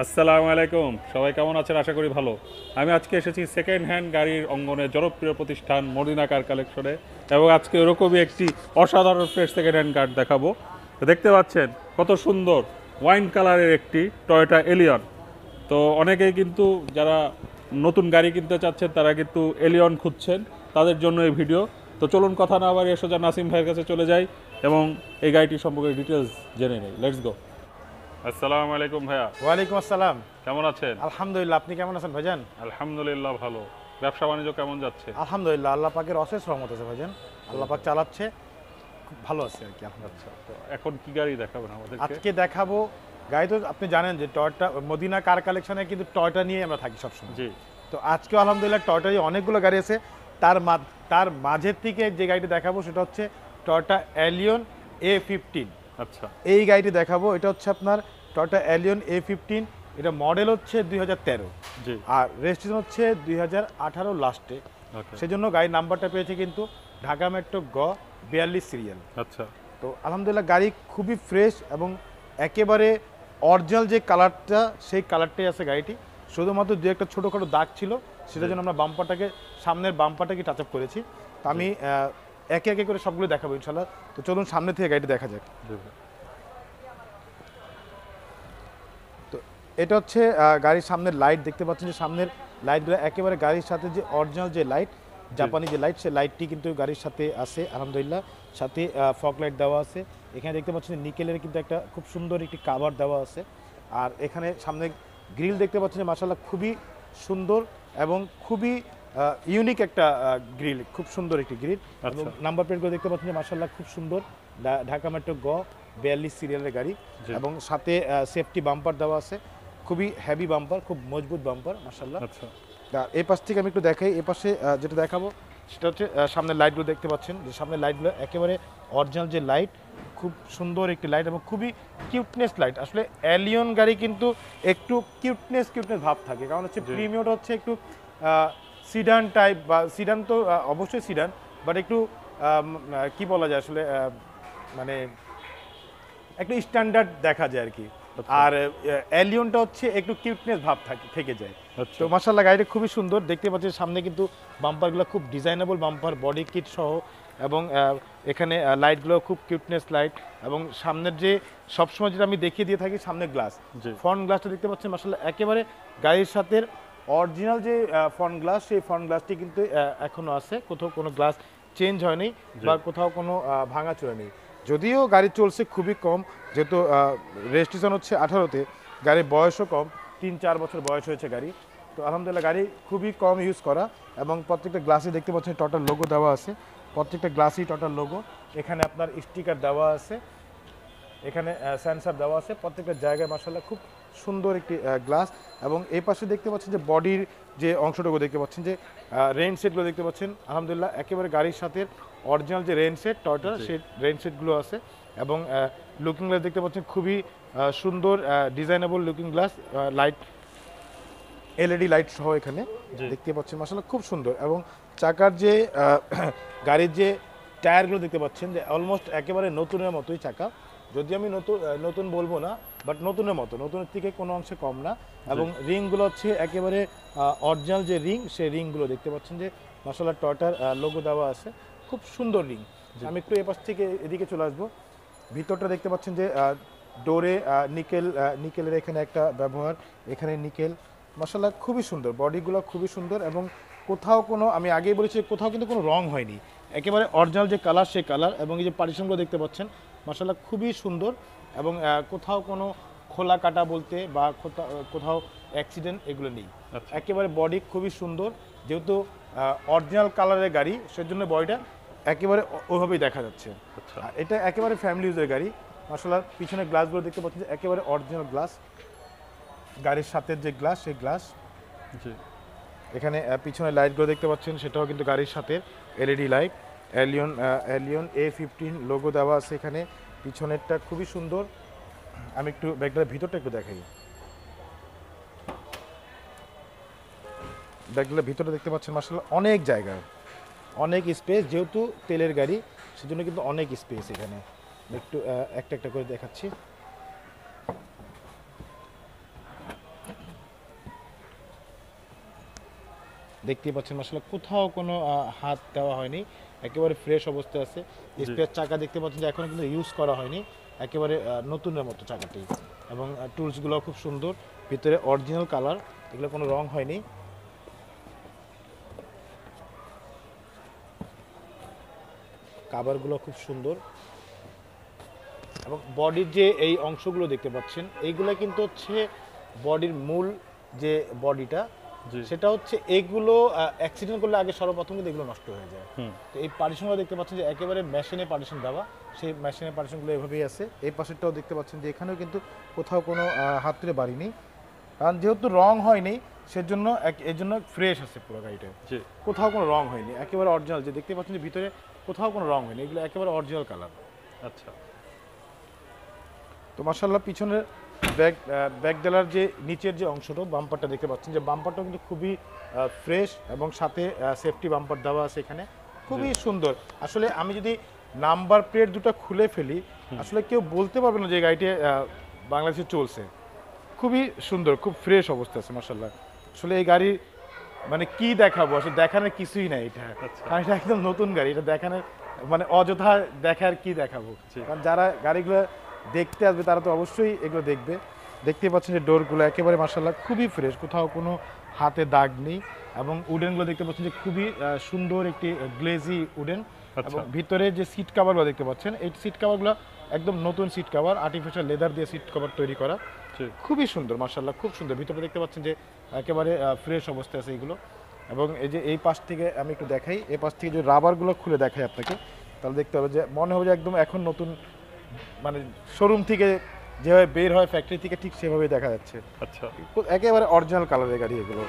আসসালামু আলাইকুম। সবাই কেমন আছেন? আশা করি ভালো। আমি আজকে এসেছি সেকেন্ড হ্যান্ড গাড়ির অঙ্গনে জনপ্রিয় প্রতিষ্ঠান মদিনা কার কালেকশনে এবং আজকে এরকমই একটি অসাধারণ ফ্রেশ সেকেন্ড হ্যান্ড কার দেখাবো। দেখতে পাচ্ছেন কত সুন্দর ওয়াইন কালারের একটি টয়োটা এলিয়ন তো অনেকেই কিন্তু যারা নতুন গাড়ি কিনতে চাচ্ছেন, তারা কিন্তু এলিয়ন খুঁজছেন তাদের জন্য এই ভিডিও তো চলুন কথা না বাড়িয়ে সোজা নাসিম ভাইয়ের কাছে চলে যাই এবং এই গাড়িটি সম্পর্কে ডিটেলস জেনে নেই। লেটস গো আসসালামু আলাইকুম ভাইয়া। ওয়ালাইকুম আসসালাম। কেমন আছেন? আলহামদুলিল্লাহ আপনি কেমন আছেন ভাইজান? আলহামদুলিল্লাহ ভালো। ব্যবসা বাণিজ্য কেমন যাচ্ছে? আলহামদুলিল্লাহ আল্লাহ পাকের অশেষ রহমত আছে ভাইজান। আল্লাহ পাক চালাচ্ছে খুব ভালো আছে আর কি আলহামদুলিল্লাহ। তো এখন কি গাড়ি দেখাবেন আমাদেরকে? আজকে দেখাবো গাড়ি তো আপনি জানেন যে টয়টা মদিনা কার কালেকশনে কিন্তু টয়টা নিয়ে আমরা থাকি সবসময়। জি। তো আজকে আলহামদুলিল্লাহ টয়টারই অনেকগুলো গাড়ি আছে। তার মা- তার মাঝের থেকে যে গাড়িটি দেখাবো সেটা হচ্ছে টয়টা অ্যালিয়ন এ ফিফটিন আচ্ছা। এই গাড়িটি দেখাবো এটা হচ্ছে আপনার টয়টা অ্যালিয়ন এ ফিফটিন এটা মডেল হচ্ছে দুই হাজার তেরো আর রেজিস্ট্রেশন হচ্ছে দুই হাজার আঠারো লাস্টে সেজন্য গাড়ির নাম্বারটা পেয়েছে কিন্তু ঢাকা মেট্রো গ বিয়াল্লিশ সিরিয়াল আচ্ছা। তো আলহামদুলিল্লাহ গাড়ি খুবই ফ্রেশ এবং একেবারে অরিজিনাল যে কালারটা সেই কালারটাই আছে গাড়িটি। শুধুমাত্র দু একটা ছোটোখাটো দাগ ছিল সেটার জন্য আমরা বাম্পারটাকে সামনের বাম্পারটাকে টাচ আপ করেছি। তো আমি একে একে করে সবগুলো দেখাবো ইনশাল্লাহ। তো চলুন সামনে থেকে গাড়িটি দেখা যাক। তো এটা হচ্ছে গাড়ির সামনের লাইট দেখতে পাচ্ছেন যে সামনের লাইটগুলো একেবারে গাড়ির সাথে যে অরিজিনাল যে লাইট জাপানি যে লাইট সেই লাইটটি কিন্তু গাড়ির সাথে আছে আলহামদুলিল্লাহ। সাথে ফক লাইট দেওয়া আছে। এখানে দেখতে পাচ্ছেন নিকেলের কিন্তু একটা খুব সুন্দর একটি কাভার দেওয়া আছে। আর এখানে সামনে গ্রিল দেখতে পাচ্ছেন যে মাসাল্লাহ খুবই সুন্দর এবং খুবই ইউনিক একটা গ্রিল খুব সুন্দর একটি গ্রিল এবং আচ্ছা। নাম্বার প্লেটগুলো দেখতে পাচ্ছেন যে মাসাল্লাহ খুব সুন্দর। ঢাকা মেট্রো গ বিয়াল্লিশ সিরিয়ালের গাড়ি। এবং সাথে সেফটি বাম্পার দেওয়া আছে। খুবই হ্যাভি বাম্পার খুব মজবুত বাম্পার মার্শাল্লাহ আচ্ছা। এই পাশ থেকে আমি একটু দেখাই এই পাশে যেটা দেখাবো সেটা হচ্ছে সামনের লাইটগুলো দেখতে পাচ্ছেন। যে সামনের লাইটগুলো একেবারে অরিজিনাল যে লাইট খুব সুন্দর একটি লাইট এবং খুবই কিউটনেস লাইট আসলে অ্যালিয়ন গাড়ি কিন্তু একটু কিউটনেস কিউটনেস ভাব থাকে। কারণ হচ্ছে। প্রিমিয়মটা হচ্ছে একটু সিডান টাইপ বা সিডান তো অবশ্যই সিডান বাট একটু কি বলা যায় আসলে মানে একটু স্ট্যান্ডার্ড দেখা যায় আর কি আচ্ছা। আর অ্যালিয়নটা হচ্ছে একটু কিউটনেস ভাব থাকে থেকে যায়। আচ্ছা। তো মার্শাল্লাহ গাড়িটা খুবই সুন্দর। দেখতে পাচ্ছেন সামনে কিন্তু বাম্পারগুলো খুব ডিজাইনেবল বাম্পার বডি কিট সহ এবং এখানে লাইটগুলো খুব কিউটনেস লাইট এবং সামনের যে সবসময় যেটা আমি দেখিয়ে দিয়ে থাকি সামনে গ্লাস ফ্রন্ট গ্লাসটা দেখতে পাচ্ছেন মার্শাল্লাহ একেবারে গাড়ির সাথে অরিজিনাল যে ফ্রন্ট গ্লাস সেই ফ্রন্ট গ্লাসটি কিন্তু আহ, এখনও আছে। কোথাও কোনো গ্লাস চেঞ্জ হয়নি বা কোথাও কোনো ভাঙাচোরা নেই। যদিও গাড়ি চলছে খুবই কম যেহেতু রেজিস্ট্রেশন হচ্ছে আঠারোতে গাড়ির বয়সও কম তিন চার বছর বয়স হয়েছে গাড়ি। তো আলহামদুলিল্লাহ গাড়ি খুবই কম ইউজ করা এবং প্রত্যেকটা গ্লাসে দেখতে পাচ্ছেন টটার লোগো দেওয়া আছে। প্রত্যেকটা গ্লাসই টটার লোগো এখানে আপনার স্টিকার দেওয়া আছে। এখানে সেন্সার দেওয়া আছে। প্রত্যেকটা জায়গায় মার্শাল্লাহ খুব সুন্দর একটি গ্লাস এবং এই পাশে দেখতে পাচ্ছেন যে বডির যে অংশটুকু দেখতে পাচ্ছেন যে রেন সেটগুলো দেখতে পাচ্ছেন। আলহামদুলিল্লাহ একেবারে গাড়ির সাথে অরিজিনাল যে রেন সেট টয়টার। সেই রেন সেটগুলো আছে এবং লুকিং গ্লাস দেখতে পাচ্ছেন খুবই আহ, সুন্দর designable looking glass light LED light সহ এখানে দেখতে পাচ্ছেন। মাসাল্লাহ খুব সুন্দর এবং চাকার যে গাড়ির যে টায়ারগুলো দেখতে পাচ্ছেন যে অলমোস্ট একেবারে নতুনের মতোই চাকা। যদি আমি নতুন নতুন বলব না বাট নতুনের মতো নতুনের থেকে কোনো অংশে কম না। এবং রিংগুলো হচ্ছে একেবারে অরিজিনাল যে রিং সেই রিংগুলো দেখতে পাচ্ছেন যে মাসাল্লাহ টয়টার লোগো দেওয়া আছে। খুব সুন্দর রিং। আমি একটু এপাশ থেকে এদিকে চলে আসব। ভিতরটা দেখতে পাচ্ছেন যে ডোরে নিকেল নিকেলের এখানে একটা ব্যবহার এখানে নিকেল মশালা খুবই সুন্দর বডিগুলো খুবই সুন্দর এবং কোথাও কোনো আমি আগেই বলেছি কোথাও কিন্তু কোনো রং হয়নি। একেবারে অরিজিনাল যে কালার সেই কালার এবং এই যে পার্টিশনগুলো দেখতে পাচ্ছেন মশালা খুবই সুন্দর এবং কোথাও কোনো খোলা কাটা বলতে বা কোথাও অ্যাক্সিডেন্ট এগুলো নেই। আচ্ছা। একেবারে বডি খুবই সুন্দর যেহেতু অরিজিনাল কালারের গাড়ি সেজন্য বডিটা একেবারে ওইভাবেই দেখা যাচ্ছে। আচ্ছা। এটা একেবারে ফ্যামিলি ইউজের গাড়ি মাসাল্লাহ পিছনে গ্লাসগুলো দেখতে পাচ্ছেন যে একেবারে অরিজিনাল গ্লাস গাড়ির সাথে যে গ্লাস সেই গ্লাস জি। এখানে পিছনে লাইটগুলো দেখতে পাচ্ছেন, সেটাও কিন্তু গাড়ির সাথে LED light Allion Allion A fifteen logo দেওয়া আছে এখানে। পিছনেরটা খুবই সুন্দর। আমি একটু ব্যাগটার ভিতরটা একটু দেখাই। ব্যাগগুলোর ভিতরে দেখতে পাচ্ছেন মাসাল্লাহ অনেক জায়গা। অনেক স্পেস যেহেতু তেলের গাড়ি, সেজন্য কিন্তু অনেক স্পেস এখানে। একটু একটা একটা করে দেখাচ্ছি। দেখতেই পাচ্ছেন আসলে কোথাও কোনো হাত দেওয়া হয়নি একেবারে ফ্রেশ অবস্থায় আছে। স্পেয়ার চাকা দেখতে পাচ্ছেন যে এখনও কিন্তু ইউজ করা হয়নি একেবারে নতুনের মতো চাকাটি। এবং টুলসগুলো খুব সুন্দর ভিতরে অরিজিনাল কালার এগুলো কোনো রং হয়নি। কাভারগুলো খুব সুন্দর। এবং বডির যে এই অংশগুলো দেখতে পাচ্ছেন এইগুলো কিন্তু হচ্ছে বডির মূল যে বডিটা সেটা হচ্ছে এগুলো অ্যাক্সিডেন্ট করলে আগে সর্বপ্রথম কিন্তু এগুলো নষ্ট হয়ে যায়। তো এই পার্টিশনগুলো দেখতে পাচ্ছেন যে একেবারে মেশিনে পার্টিশন দেওয়া সেই মেশিনের পার্টিশনগুলো এভাবেই আছে। এই পাশেরটাও দেখতে পাচ্ছেন যে এখানেও কিন্তু কোথাও কোনো হাত তুলে বাড়ি নেই। কারণ যেহেতু রং হয়নি সেজন্য এক- এর জন্য ফ্রেশ আছে পুরো গাড়িটা। কোথাও কোনো রং হয়নি একেবারে অরিজিনাল যে দেখতে পাচ্ছেন যে ভিতরে কোথাও কোনো রং হয়নি এগুলো একেবারে অরিজিনাল কালার আচ্ছা। তো মাসাল্লাহ পিছনের ব্যাক ব্যাক ডেলার যে নিচের যে অংশটা বাম্পারটা দেখতে পাচ্ছেন যে বাম্পারটা কিন্তু খুবই ফ্রেশ এবং সাথে সেফটি বাম্পার দেওয়া আছে এখানে। খুবই সুন্দর। আসলে আমি যদি নাম্বার প্লেট দুটো খুলে ফেলি আসলে কেউ বলতে পারবে না যে গাড়িটি বাংলাদেশে চলছে। খুবই সুন্দর খুব ফ্রেশ অবস্থা আছে মাসাল্লাহ আসলে এই গাড়ি মানে কি দেখাবো? আসলে দেখানোর কিছুই নাই এটা। আচ্ছা। কারণ এটা একদম নতুন গাড়ি এটা দেখানোর মানে অযথা দেখার কি দেখাবো? কারণ যারা গাড়িগুলো দেখতে আসবে তারা তো অবশ্যই এগুলো দেখবে। দেখতে পাচ্ছেন যে ডোরগুলো একেবারে মার্শাল্লাহ খুবই ফ্রেশ কোথাও কোনো হাতে দাগ নেই এবং উডেনগুলো দেখতে পাচ্ছেন যে খুবই সুন্দর একটি গ্লেজি উডেন আচ্ছা। এবং ভিতরে যে সিট কাভারগুলো দেখতে পাচ্ছেন এই সিট কাভারগুলো একদম নতুন সিট কাভার আর্টিফিশিয়াল লেদার দিয়ে সিট কভার তৈরি করা। খুবই সুন্দর মার্শাল্লাহ খুব সুন্দর। ভিতরে দেখতে পাচ্ছেন যে একেবারে ফ্রেশ অবস্থায় আছে এগুলো এবং এই যে এই পাশ থেকে আমি একটু দেখাই এই পাশ থেকে যে রাবারগুলো খুলে দেখাই আপনাকে তাহলে দেখতে হবে যে মনে হবে যে একদম এখন নতুন মানে শোরুম থেকে যেভাবে বের হয় ফ্যাক্টরি থেকে ঠিক সেভাবেই দেখা যাচ্ছে। আচ্ছা। একেবারে অরিজিনাল কালারের গাড়ি এগুলো।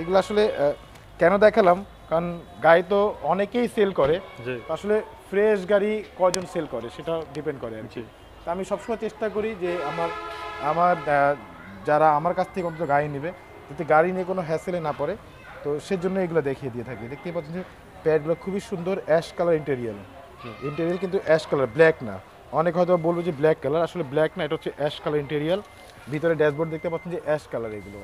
এগুলো আসলে কেন দেখালাম? কারণ গাড়ি তো অনেকেই সেল করে। আসলে ফ্রেশ গাড়ি কজন সেল করে সেটা ডিপেন্ড করে আর কি। তা আমি সবসময় চেষ্টা করি যে আমার আমার যারা আমার কাছ থেকে অন্তত গাড়ি নেবে যাতে গাড়ি নিয়ে কোনো হ্যাসেলে না পড়ে তো সেজন্য এগুলো দেখিয়ে দিয়ে থাকি। দেখতেই পাচ্ছেন যে প্যাডগুলো খুবই সুন্দর অ্যাশ কালার ইন্টেরিয়াল। ইন্টেরিয়াল কিন্তু অ্যাশ কালার ব্ল্যাক না। অনেক হয়তো বলব যে ব্ল্যাক কালার আসলে ব্ল্যাক না এটা হচ্ছে অ্যাশ কালার ইন্টেরিয়াল ভিতরে ড্যাশবোর্ড দেখতে পাচ্ছেন যে অ্যাশ কালার এগুলো।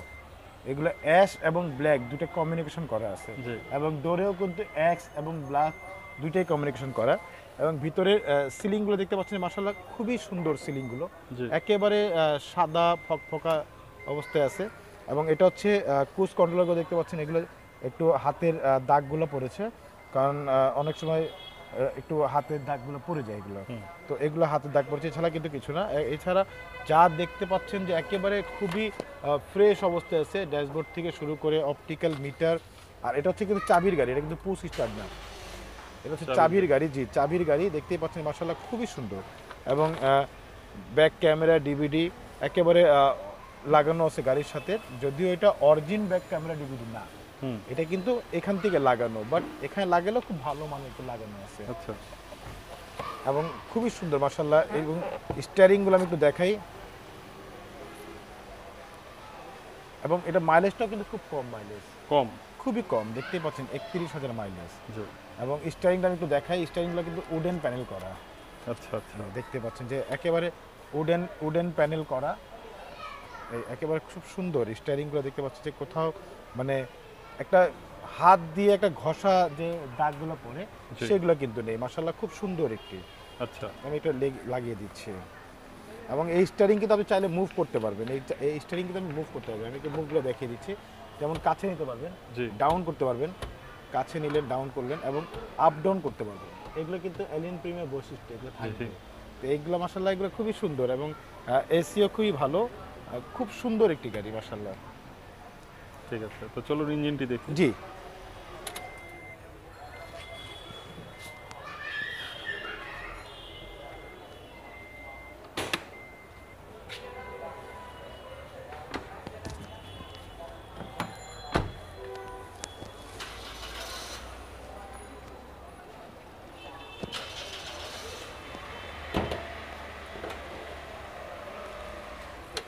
এগুলো অ্যাশ এবং ব্ল্যাক দুটো কমিউনিকেশন করা আছে। এবং ডোরেও কিন্তু অ্যাক্স এবং ব্ল্যাক দুইটাই কমিউনিকেশন করা। এবং ভিতরে সিলিংগুলো দেখতে পাচ্ছেন মাসাল্লাহ খুবই সুন্দর সিলিংগুলো একেবারে সাদা ফকফকা অবস্থায় আছে। এবং এটা হচ্ছে কুচ কন্ট্রোলারগুলো দেখতে পাচ্ছেন এগুলো একটু হাতের দাগগুলো পড়েছে। কারণ অনেক সময় একটু হাতের দাগগুলো পড়ে যায় এগুলো। তো এগুলো হাতের দাগ পড়েছে এছাড়া কিন্তু কিছু না। এছাড়া যা দেখতে পাচ্ছেন যে একেবারে খুবই ফ্রেশ অবস্থায় আছে ড্যাশবোর্ড থেকে শুরু করে অপটিক্যাল মিটার আর এটা হচ্ছে কিন্তু চাবির গাড়ি এটা কিন্তু পুশ স্টার্ট না। এটা হচ্ছে চাবির গাড়ি। জি চাবির গাড়ি। দেখতেই পাচ্ছেন মাসাল্লাহ খুবই সুন্দর। এবং ব্যাক ক্যামেরা ডিভিডি একেবারে লাগানো আছে গাড়ির সাথে। যদিও এটা অরিজিন ব্যাক ক্যামেরা ডিভিডি না। এটা কিন্তু এখান থেকে লাগানো বাট এখানে লাগালেও খুব ভালো মানের একটু লাগানো আছে। আচ্ছা। এবং খুবই সুন্দর মাসাল্লাহ এবং স্টিয়ারিংগুলো আমি একটু দেখাই। এবং এটা মাইলেজটাও কিন্তু খুব কম মাইলেজ কম। খুবই কম দেখতেই পাচ্ছেন একত্রিশ হাজার মাইলেজ জি। এবং স্টিয়ারিংটা আমি একটু দেখাই স্টিয়ারিংগুলো কিন্তু উডেন প্যানেল করা। আচ্ছা আচ্ছা। দেখতে পাচ্ছেন যে একেবারে উডেন উডেন প্যানেল করা। এই একেবারে খুব সুন্দর স্টিয়ারিংগুলো দেখতে পাচ্ছেন যে কোথাও মানে একটা হাত দিয়ে একটা ঘষা যে দাগগুলো পড়ে সেগুলো কিন্তু নেই। মাসাল্লাহ খুব সুন্দর একটি। আচ্ছা। আমি এটা লেগ- লাগিয়ে দিচ্ছি। এবং এই স্টারিং কিন্তু আপনি চাইলে মুভ করতে পারবেন। এই স্টারিং কিন্তু আমি মুভ করতে পারবেন আমি একটু মুভগুলো দেখিয়ে দিচ্ছি। যেমন কাছে নিতে পারবেন ডাউন করতে পারবেন। কাছে নিলেন ডাউন করলেন এবং আপ ডাউন করতে পারবেন। এগুলো কিন্তু এলিয়ন প্রিমিয়ার বৈশিষ্ট্য এগুলো থাকবে। তো এইগুলো মাসাল্লাহ এগুলো খুবই সুন্দর এবং এসিও খুবই ভালো। খুব সুন্দর একটি গাড়ি মাসাল্লাহ ঠিক আছে তো চলুন ইঞ্জিনটি দেখি। জি।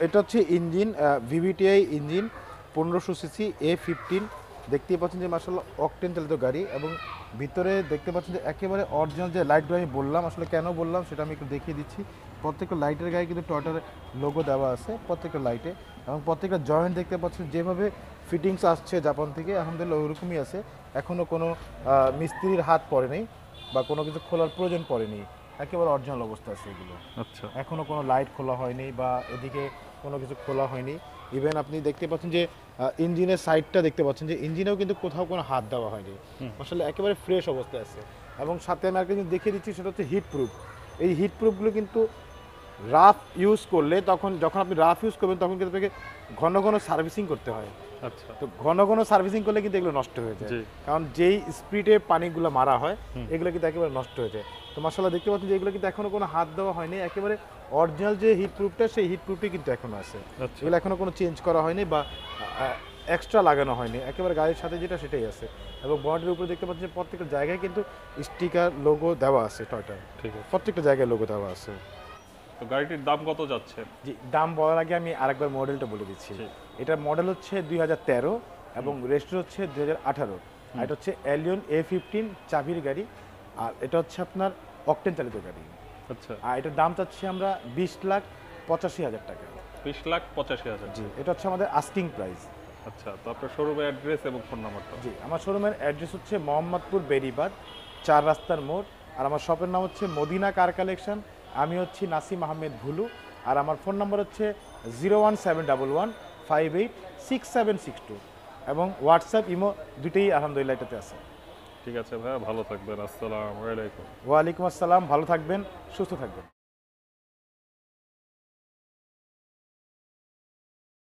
এটা হচ্ছে ইঞ্জিন ভিভিটিআই ইঞ্জিন। পনেরোশো সিসি এ ফিফটিন দেখতেই পাচ্ছেন যে মার্শাল্লাহ অকটেন চালিত গাড়ি এবং ভিতরে দেখতে পাচ্ছেন যে একেবারে অরিজিনাল যে লাইটগুলো আমি বললাম আসলে কেন বললাম সেটা আমি একটু দেখিয়ে দিচ্ছি। প্রত্যেকটা লাইটের গায়ে কিন্তু টয়টার লোগো দেওয়া আছে প্রত্যেকটা লাইটে এবং প্রত্যেকটা জয়েন্ট দেখতে পাচ্ছেন যেভাবে ফিটিংস আসছে জাপান থেকে আলহামদুলিল্লাহ ওইরকমই আছে। এখনও কোনো মিস্ত্রির হাত পড়ে নেই বা কোনো কিছু খোলার প্রয়োজন পড়েনি একেবারে অরিজিনাল অবস্থা আছে এগুলো। আচ্ছা। এখনও কোনো লাইট খোলা হয়নি বা এদিকে কোনো কিছু খোলা হয়নি। ইভেন আপনি দেখতে পাচ্ছেন যে ইঞ্জিনের সাইডটা দেখতে পাচ্ছেন যে ইঞ্জিনেও কিন্তু কোথাও কোনো হাত দেওয়া হয়নি। আসলে একেবারে ফ্রেশ অবস্থায় আছে। এবং সাথে আমি আরেকটা দেখিয়ে দিচ্ছি সেটা হচ্ছে হিট প্রুফ এই হিট প্রুফগুলো কিন্তু রাফ ইউজ করলে তখন যখন আপনি রাফ ইউজ করবেন তখন কিন্তু আপনাকে ঘন ঘন সার্ভিসিং করতে হয়। তো ঘন ঘন সার্ভিসিং করলে কিন্তু এগুলো নষ্ট হয়ে যায়। কারণ যেই স্পিডে পানিগুলো মারা হয় এগুলো কিন্তু একেবারে নষ্ট হয়ে যায়। তো মাসাল্লাহ দেখতে পাচ্ছেন যে এগুলো কিন্তু এখনও কোনো হাত দেওয়া হয়নি। একেবারে অরিজিনাল যে হিট প্রুফটা সেই হিট প্রুফটি কিন্তু এখনও আছে। আচ্ছা। এগুলো এখনও কোনো চেঞ্জ করা হয়নি বা এক্সট্রা লাগানো হয়নি। একেবারে গাড়ির সাথে যেটা সেটাই আছে। এবং বডির উপরে দেখতে পাচ্ছেন যে প্রত্যেকটা জায়গায় কিন্তু স্টিকার লোগো দেওয়া আছে টয়টার ঠিক আছে। প্রত্যেকটা জায়গায় লোগো দেওয়া আছে। তো গাড়িটির দাম কত যাচ্ছে? জি দাম বলার আগে আমি আরেকবার মডেলটা বলে দিচ্ছি। এটার মডেল হচ্ছে দুই হাজার তেরো এবং রেজিস্টার হচ্ছে দুই হাজার আঠারো। আর এটা হচ্ছে অ্যালিয়ন এ ফিফটিন চাবির গাড়ি আর এটা হচ্ছে আপনার অকটেন চালিত গাড়ি। আচ্ছা। আর এটার দাম চাচ্ছি আমরা বিশ লাখ পঁচাশি হাজার টাকা। বিশ লাখ পঁচাশি হাজার জি এটা হচ্ছে আমাদের আস্কিং প্রাইস আচ্ছা তো আপনার শোরুমের অ্যাড্রেস এবং ফোন নাম্বারটা জি আমার শোরুমের অ্যাড্রেস হচ্ছে মোহাম্মদপুর বেরিবাদ চার রাস্তার মোড় আর আমার শপের নাম হচ্ছে মদিনা কার কালেকশন আমি হচ্ছি নাসিম আহমেদ ভুলু আর আমার ফোন নাম্বার হচ্ছে zero one seven double one five eight six seven six two এবং হোয়াটসঅ্যাপ ইমো দুটোই আলহামদুলিল্লাহ এটাতে আছে। ঠিক আছে ভাইয়া ভালো থাকবেন আসসালামু আলাইকুম। ওয়ালাইকুম আসসালাম ভালো থাকবেন সুস্থ থাকবেন।